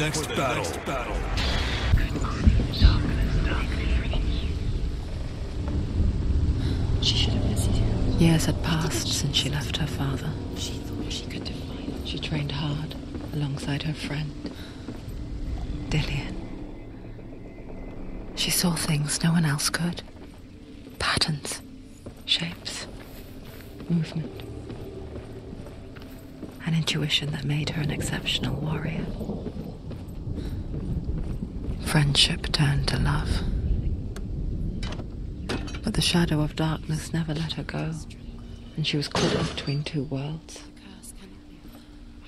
next battle. She should have listened. Years had passed since she left her father. She thought she could define. She trained hard alongside her friend, Dillion. She saw things no one else could patterns, shapes, movement. An intuition that made her an exceptional warrior. Friendship turned to love. But the shadow of darkness never let her go, and she was caught between two worlds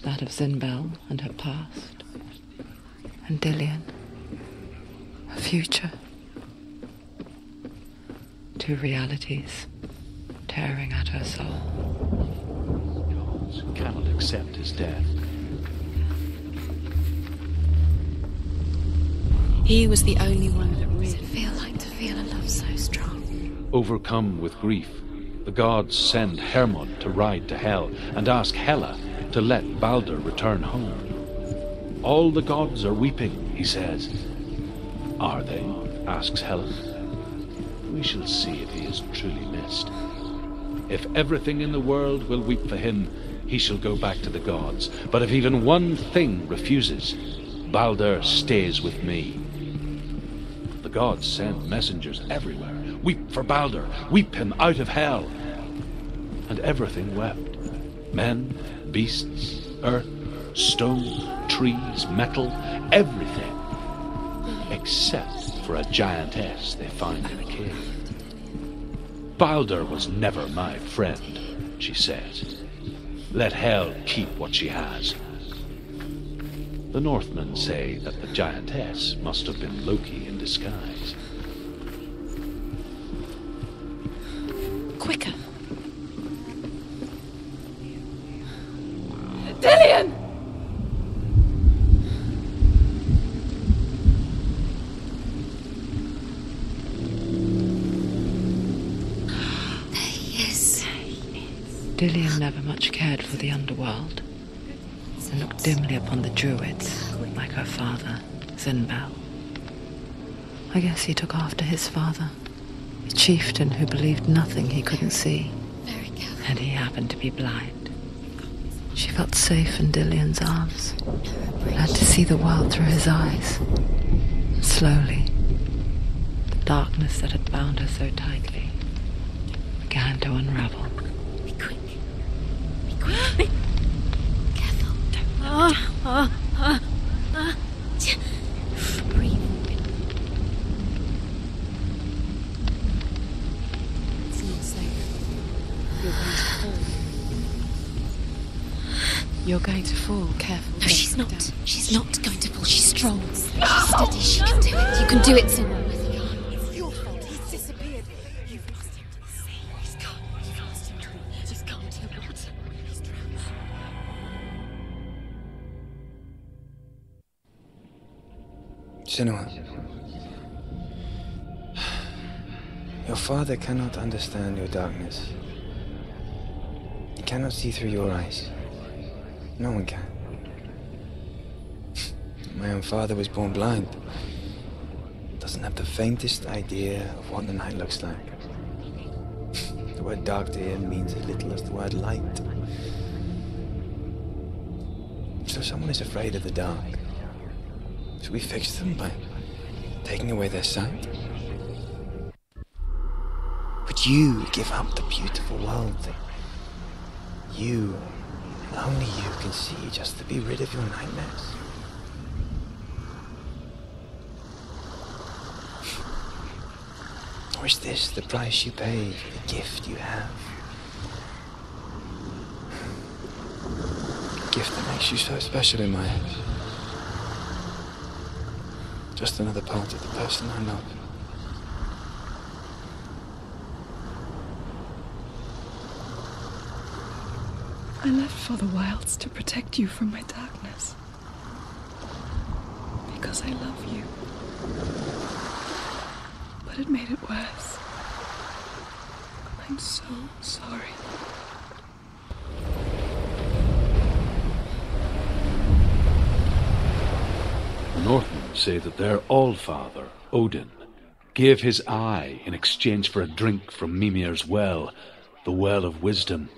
that of Zynbel and her past, and Dillion, her future. Two realities tearing at her soul. Cannot accept his death. He was the only one that Does it feel like to feel a love so strong? Overcome with grief, the gods send Hermod to ride to Hell and ask Hela to let Balder return home. All the gods are weeping, he says. Are they? asks Hela. We shall see if he is truly missed. If everything in the world will weep for him, he shall go back to the gods. But if even one thing refuses, Balder stays with me. Gods send messengers everywhere. Weep for Balder, weep him out of hell. And everything wept men, beasts, earth, stone, trees, metal, everything. Except for a giantess they find in a cave. Balder was never my friend, she says. Let hell keep what she has. The Northmen say that the giantess must have been Loki in disguise. Quicker. Dillion! Yes. Dillion never much cared for the underworld and looked dimly upon the druids like her father, Zynbel. I guess he took after his father, a chieftain who believed nothing he couldn't see, and he happened to be blind. She felt safe in Dillion's arms, glad to see the world through his eyes. Slowly, the darkness that had bound her so tightly began to unravel. Be quick. Be quick. Careful. Don't Breathe. It's not safe. You're going to fall. Careful. No, she's not. She's not going to fall. She's strong. She's steady. She can do it. You can do it, Senua. Senua, your father cannot understand your darkness. He cannot see through your eyes. No one can. My own father was born blind. Doesn't have the faintest idea of what the night looks like. The word dark to him means as little as the word light. So someone is afraid of the dark. We fix them by taking away their sight? Would you give up the beautiful world that you, only you, can see just to be rid of your nightmares? Or is this the price you pay for the gift you have? A gift that makes you so special in my eyes. Just another part of the person I love. I left for the wilds to protect you from my darkness. Because I love you. But it made it worse. I'm so sorry. Northmen say that their Allfather, Odin, gave his eye in exchange for a drink from Mimir's well, the well of wisdom.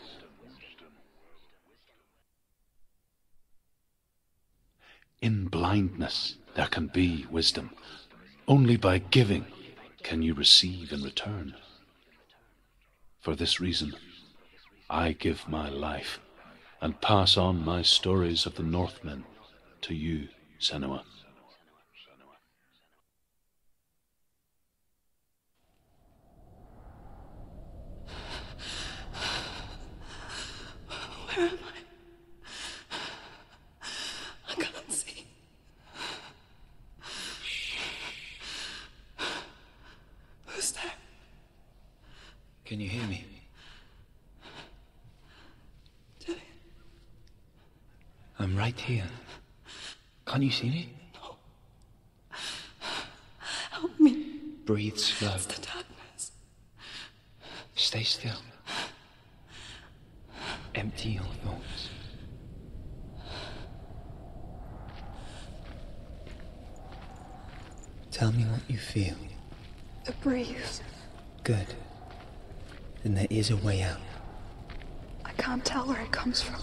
In blindness there can be wisdom. Only by giving can you receive in return. For this reason, I give my life and pass on my stories of the Northmen to you, Senua. Where am I? I can't see. Who's there? Can you hear me? Dillion. I'm right here. Can't you see me? No. Help me. Breathe slow. It's the darkness. Stay still. Empty your thoughts. Tell me what you feel. The breeze. Good. Then there is a way out. I can't tell where it comes from.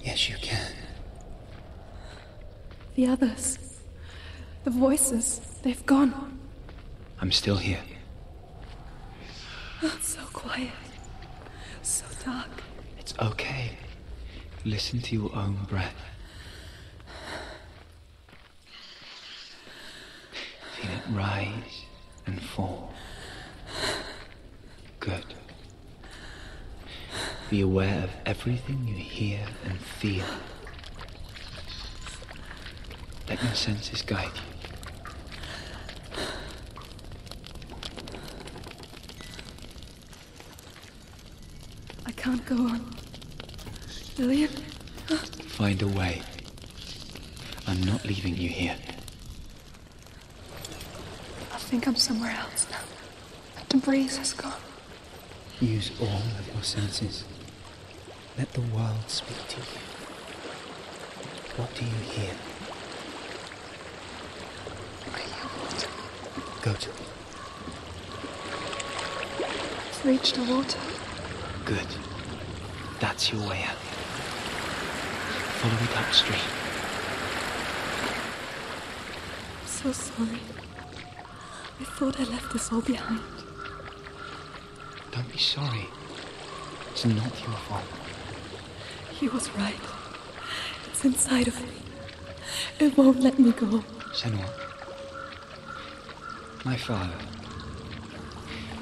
Yes, you can. The others. The voices. They've gone. I'm still here. So quiet. So dark. It's okay. Listen to your own breath. Feel it rise and fall. Good. Be aware of everything you hear and feel. Let your senses guide you. I can't go on. Dillion? Find a way. I'm not leaving you here. I think I'm somewhere else now. The breeze has gone. Use all of your senses. Let the world speak to you. What do you hear? I hear water. Go to it. I've reached the water. Good. That's your way out. Follow it upstream. I'm so sorry. I thought I left this all behind. Don't be sorry. It's not your fault. He was right. It's inside of me. It won't let me go. Senua. My father.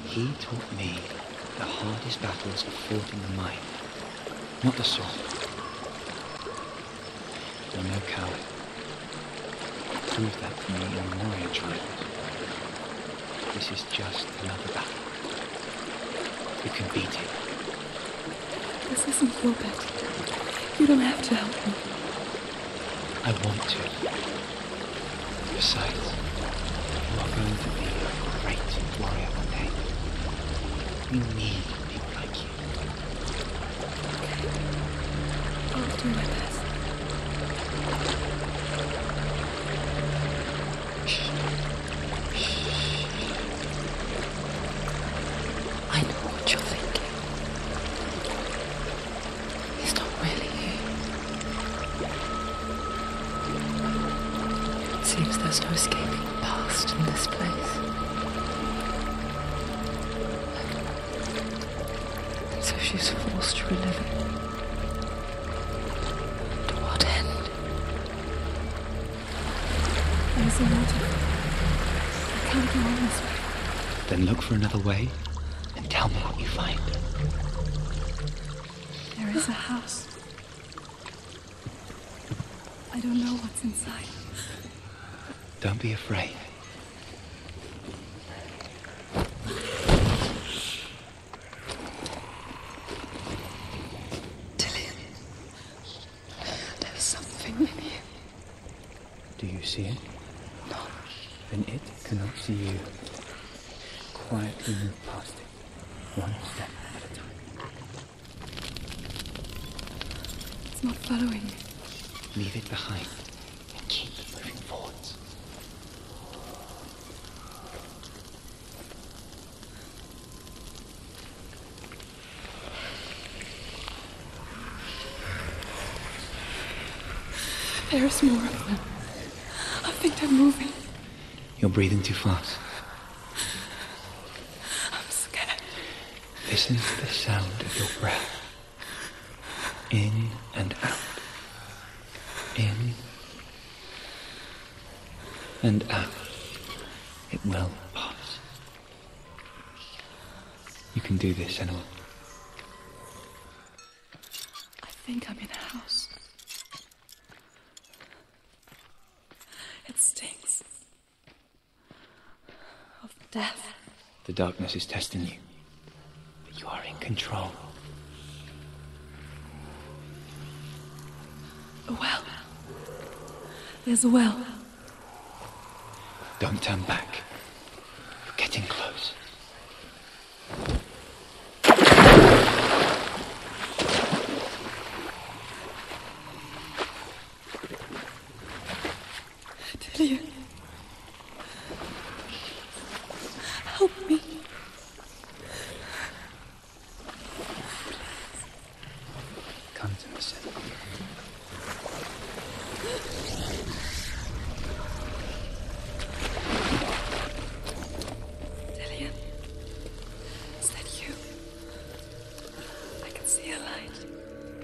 He taught me the hardest battles are fought in the mind, not the sword. No coward. Prove that to me in warrior trials. This is just another battle. You can beat it. This isn't your battle. You don't have to help me. I want to. Besides, you are going to be a great warrior one day. We need people like you. I'll do my best. see it? No. Then it cannot see you. Quietly move past it, one step at a time. It's not following. Leave it behind and keep moving forwards. There's more of them breathing too fast. I'm scared. Listen to the sound of your breath. In and out. In and out. It will pass. You can do this, Senua. I think I'm in a house. It stinks. Of death. The darkness is testing you. But you are in control. A well. There's a well. Don't turn back.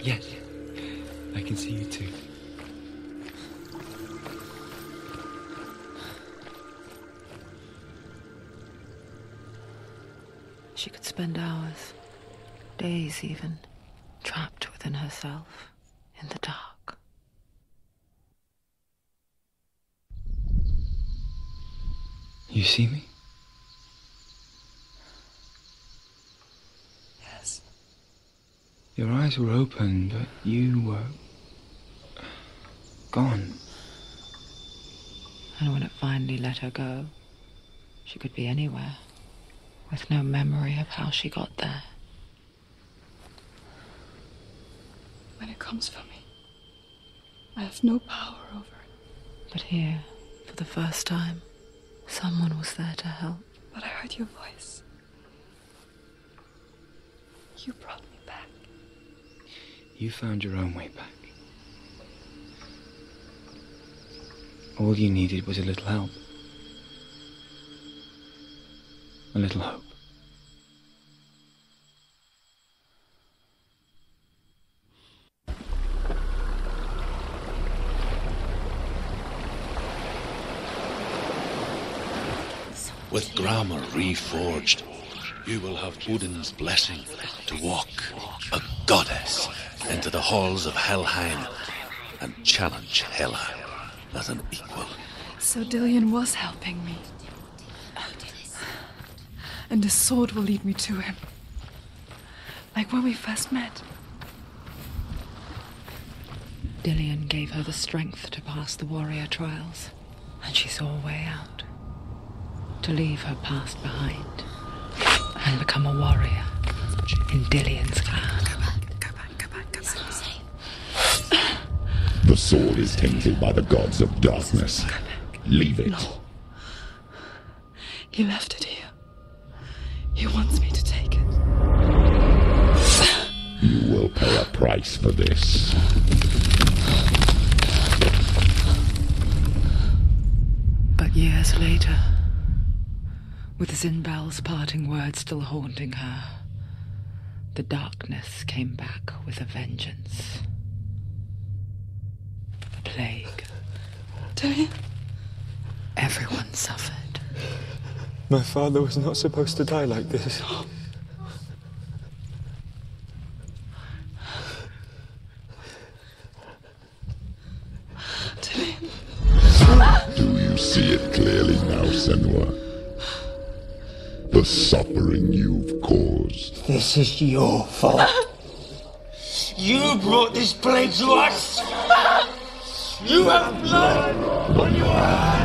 Yes. I can see you too. She could spend hours, days even, trapped within herself, in the dark. You see me? Yes. Your eyes were open, but you were. gone. And when it finally let her go, she could be anywhere, with no memory of how she got there. When it comes for me, I have no power over it. But here, for the first time, someone was there to help. But I heard your voice. You brought me back. You found your own way back. All you needed was a little help. A little hope. With Gramr reforged, you will have Odin's blessing to walk, a goddess, into the halls of Helheim and challenge Hela as an equal. So Dillion was helping me. And the sword will lead me to him. Like when we first met. Dillion gave her the strength to pass the warrior trials, and she saw a way out. To leave her past behind and become a warrior in Dillion's clan. The sword is tainted by the gods of darkness. Leave it. He left it here. He wants me to take it. You will pay a price for this. But years later, with Zynbel's parting words still haunting her, the darkness came back with a vengeance. The plague. Dillion? Everyone suffered. My father was not supposed to die like this. Do you see it clearly now, Senua? The suffering you've caused. This is your fault. You brought this plague to us. You have blood on your hands.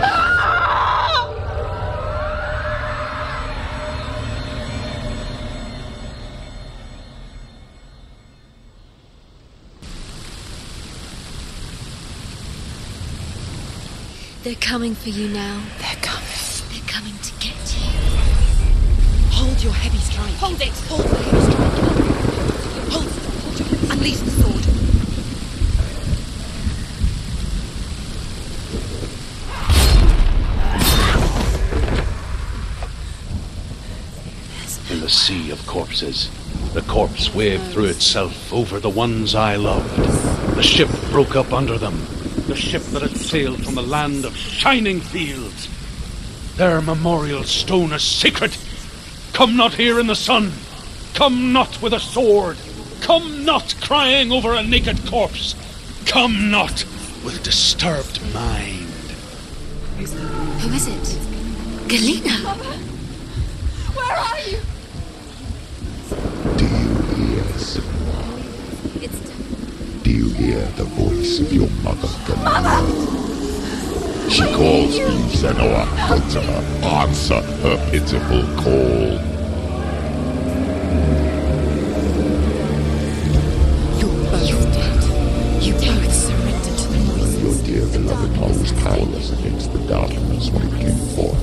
They're coming for you now. They're coming. They're coming to get you. Hold your heavy strike. Hold it. Hold the heavy strike. Hold. Hold your. Unleash the sword. sea of corpses. The corpse waved through itself over the ones I loved. The ship broke up under them. The ship that had sailed from the land of shining fields. Their memorial stone is sacred. Come not here in the sun. Come not with a sword. Come not crying over a naked corpse. Come not with disturbed mind. Who is it? Galena! Where are you? Do you hear, Senua? Do you hear the voice of your mother, Galena? She calls you, Senua. Go to her. Answer her pitiful call. You're both dead. You both surrendered to the noise. Your dear beloved mother was powerless against the darkness when it came for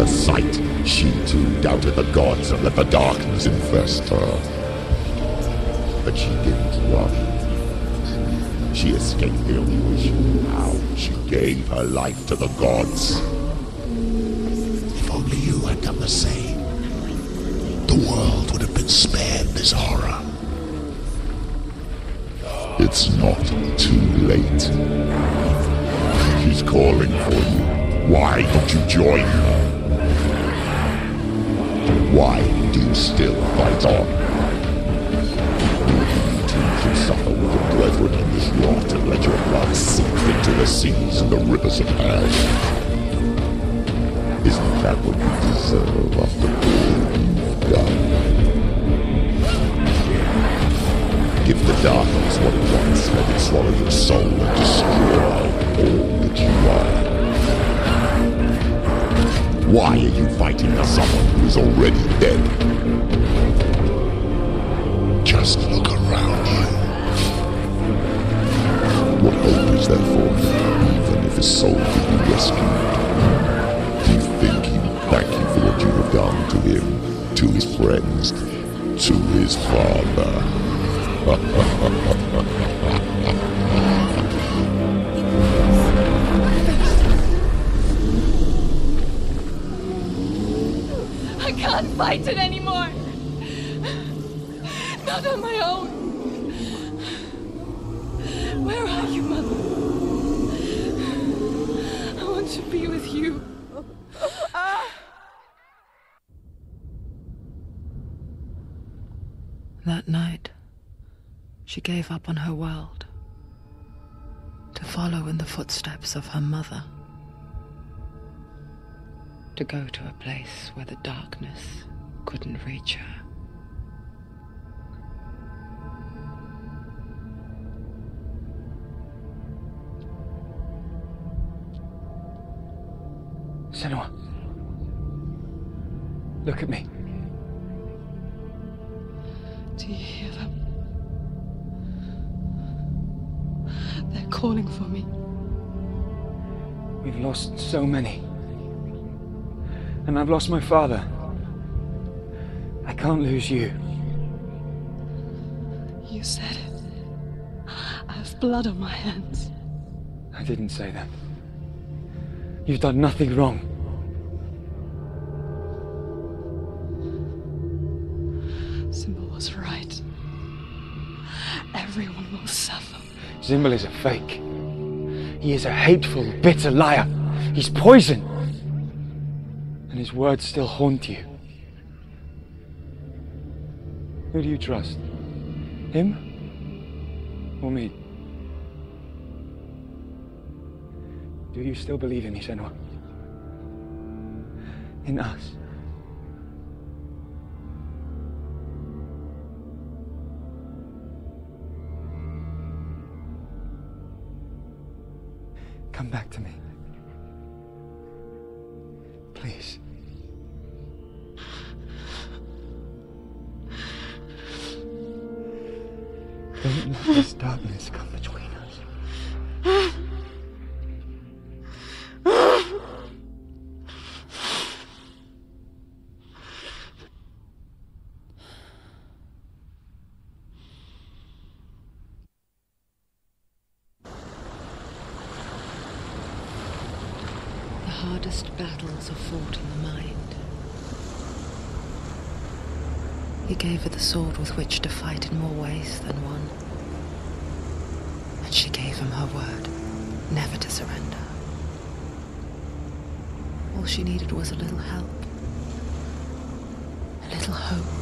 a sight. She too doubted the gods and let the darkness infest her. But she didn't run. She escaped the knew how. She gave her life to the gods. If only you had done the same, the world would have been spared this horror. It's not too late. She's calling for you. Why don't you join her? Why do you still fight on? You too should suffer with your brethren in this rot and let your blood sink into the seas and the rivers of hell. Isn't that what you deserve after all you've done? Give the darkness what it wants, let it swallow your soul and destroy all that you are. Why are you fighting someone who is already dead? Just look around you. What hope is there for him, even if his soul could be rescued? Do you think he would thank you for what you have done to him, to his friends, to his father? can't fight it anymore. Not on my own. Where are you, Mother? I want to be with you. That night, she gave up on her world to follow in the footsteps of her mother, to go to a place where the darkness couldn't reach her. Senua. Look at me. Do you hear them? They're calling for me. We've lost so many. And I've lost my father. I can't lose you. You said it. I have blood on my hands. I didn't say that. You've done nothing wrong. Zynbel was right. Everyone will suffer. Zynbel is a fake. He is a hateful, bitter liar. He's poison. His words still haunt you. Who do you trust? Him? Or me? Do you still believe in me, Senua? In us? Come back to me. battles are fought in the mind. He gave her the sword with which to fight in more ways than one. And she gave him her word, never to surrender. All she needed was a little help, a little hope.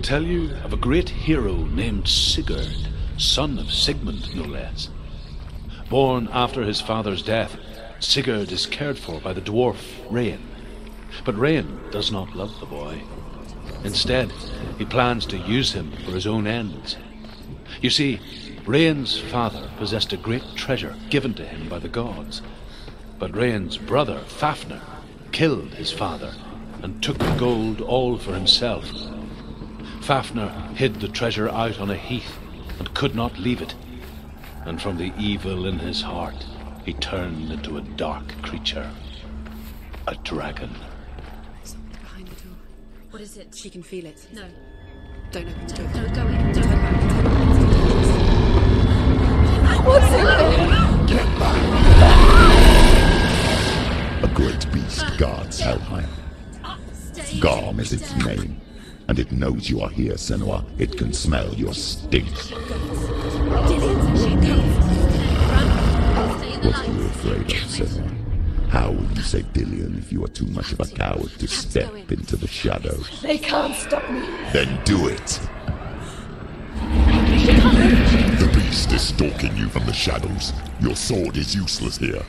Will tell you of a great hero named Sigurd, son of Sigmund, no less. Born after his father's death, Sigurd is cared for by the dwarf Regin. But Regin does not love the boy. Instead, he plans to use him for his own ends. You see, Regin's father possessed a great treasure given to him by the gods. But Regin's brother, Fafnir, killed his father and took the gold all for himself. Fafnir hid the treasure out on a heath and could not leave it. And from the evil in his heart, he turned into a dark creature. A dragon. Something Behind the door. What is it? She can feel it. No. Don't open the door. No, go in. Don't. back. Turn back. What's in there? Get back! A great beast guards Helheim. Garm is its name, and it knows you are here, Senua. It can smell your stink. What are you afraid of, Senua? How will you save Dillion if you are too much of a coward to step into the shadows? They can't stop me. Then do it! The beast is stalking you from the shadows. Your sword is useless here.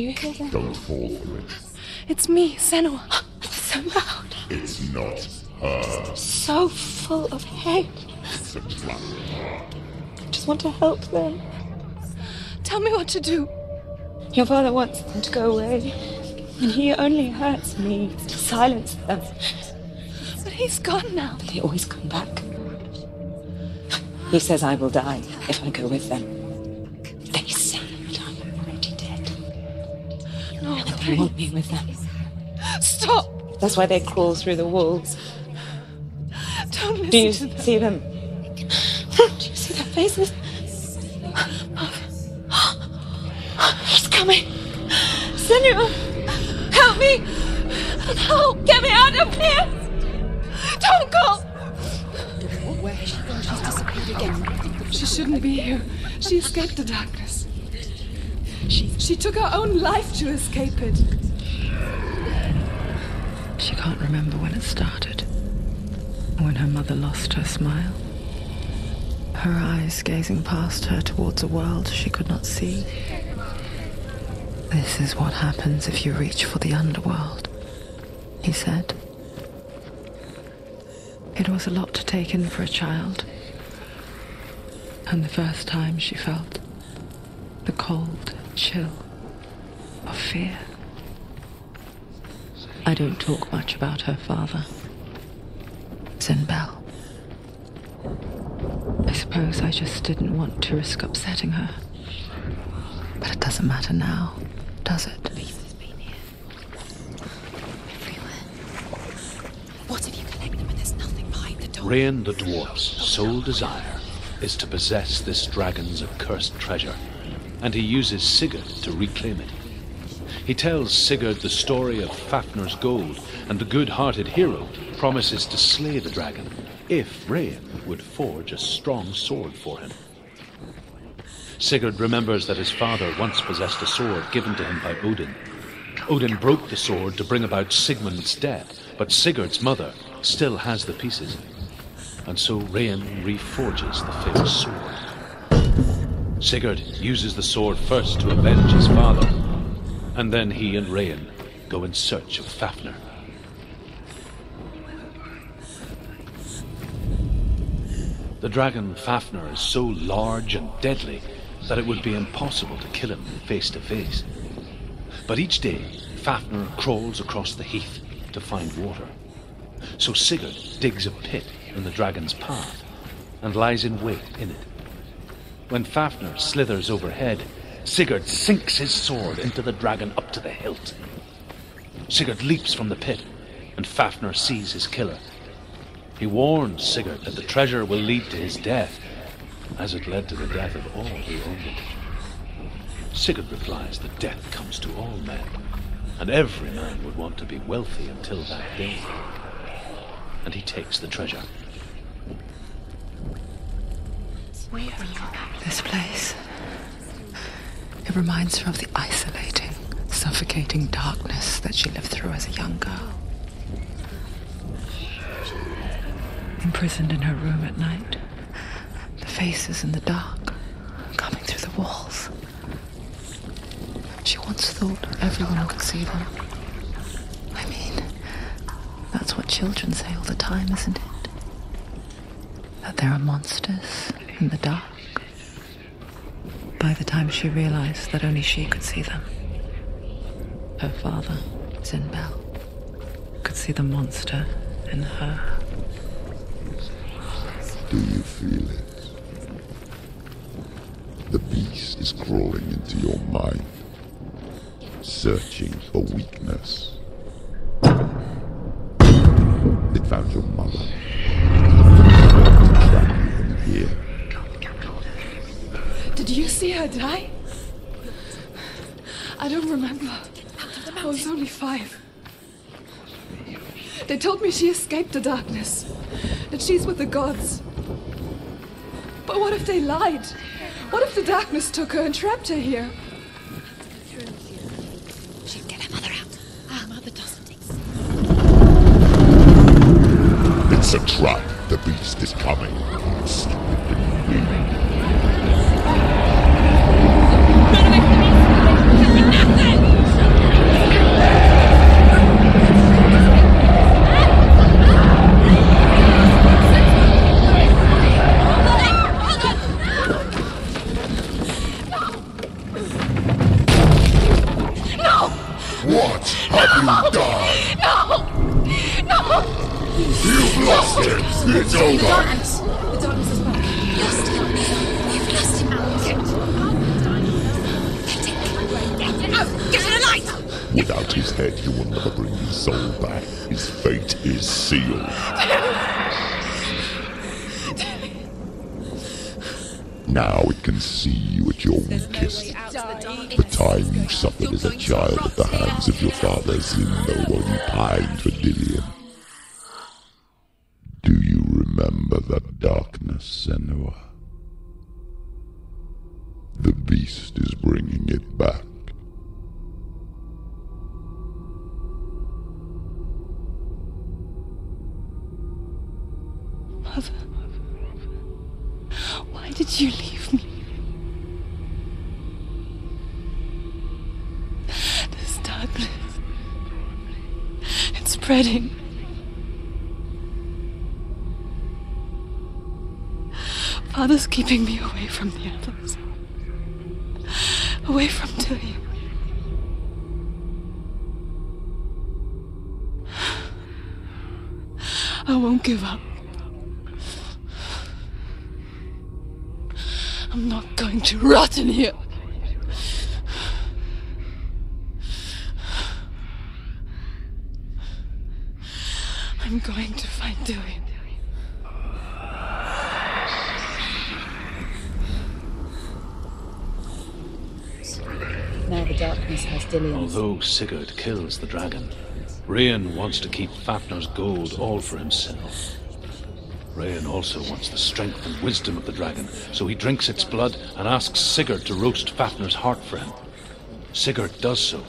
You hear that? Don't fall for it. It's me, Senua. It's so loud. It's not her. So full of hate. It's a trap. I just want to help them. Tell me what to do. Your father wants them to go away. And he only hurts me to silence them. But he's gone now. But they always come back. He says I will die if I go with them. They want me with them. Stop! That's why they crawl through the walls. Don't listen Do you to them. see them? Do you see their faces? He's coming. Senua, help me. Help, get me out of here. Don't go. Where has she gone? She's disappeared again. She shouldn't be here. She escaped the darkness. She, she took her own life to escape it. She can't remember when it started. When her mother lost her smile. Her eyes gazing past her towards a world she could not see. This is what happens if you reach for the underworld, he said. It was a lot to take in for a child. And the first time she felt the cold chill of fear. I don't talk much about her father. Zynbel. I suppose I just didn't want to risk upsetting her. But it doesn't matter now, does it? Beast has been here. Everywhere. What if you collect them and there's nothing behind the door? Regin the dwarf's sole desire is to possess this dragon's accursed treasure, and he uses Sigurd to reclaim it. He tells Sigurd the story of Fafnir's gold, and the good-hearted hero promises to slay the dragon if Regin would forge a strong sword for him. Sigurd remembers that his father once possessed a sword given to him by Odin. Odin broke the sword to bring about Sigmund's death, but Sigurd's mother still has the pieces. And so Regin reforges the famous sword. Sigurd uses the sword first to avenge his father, and then he and Regin go in search of Fafnir. The dragon Fafnir is so large and deadly that it would be impossible to kill him face to face. But each day, Fafnir crawls across the heath to find water. So Sigurd digs a pit in the dragon's path and lies in wait in it. When Fafnir slithers overhead, Sigurd sinks his sword into the dragon up to the hilt. Sigurd leaps from the pit, and Fafnir sees his killer. He warns Sigurd that the treasure will lead to his death, as it led to the death of all who owned it. Sigurd replies that death comes to all men, and every man would want to be wealthy until that day. And he takes the treasure. This place. It reminds her of the isolating, suffocating darkness that she lived through as a young girl. Imprisoned in her room at night, the faces in the dark coming through the walls. She once thought everyone could see them. I mean, that's what children say all the time, isn't it? That there are monsters in the dark. By the time she realized that only she could see them, her father, Zynbel, could see the monster in her. Do you feel it? The beast is crawling into your mind, searching for weakness. It found your mother. Her die? I don't remember. I was only five. They told me she escaped the darkness, that she's with the gods. But what if they lied? What if the darkness took her and trapped her here? She'd get her mother out. Our mother doesn't exist. It's a trap. The beast is coming. What is sealed. Now it can see you at your weakest. The time you suffered as a child at the hands of your father Zynbel while you pined for Dillion. I'm not going to rot in here. I'm going to find Dillion. Now the darkness has Dillion's. Although Sigurd kills the dragon, Regin wants to keep Fafnir's gold all for himself. Regin also wants the strength and wisdom of the dragon, so he drinks its blood and asks Sigurd to roast Fafnir's heart for him. Sigurd does so,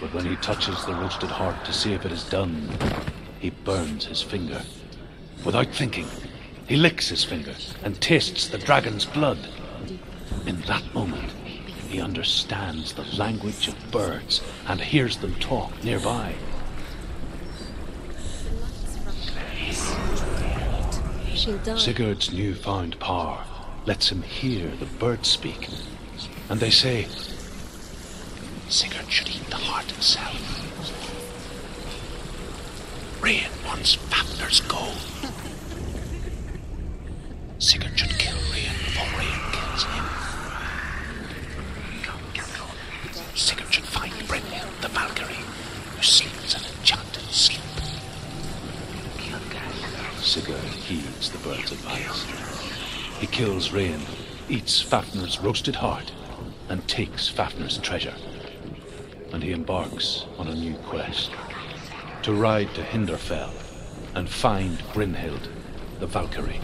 but when he touches the roasted heart to see if it is done, he burns his finger. Without thinking, he licks his finger and tastes the dragon's blood. In that moment, he understands the language of birds and hears them talk nearby. She'll die. Sigurd's newfound power lets him hear the birds speak, And they say, Sigurd should eat the heart himself. Regin wants Fafnir's gold. Sigurd should kill Regin before Regin kills him. Sigurd should find Brynhild, the Valkyrie, who sleeps an enchanted sleep. Sigurd heeds the bird's advice. He kills Regin, eats Fafnir's roasted heart, and takes Fafnir's treasure. And he embarks on a new quest to ride to Hindarfjall and find Brynhild, the Valkyrie.